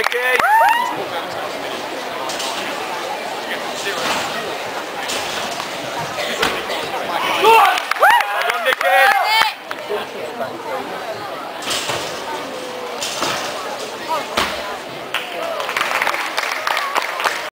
Nicky! Well done, Nicky!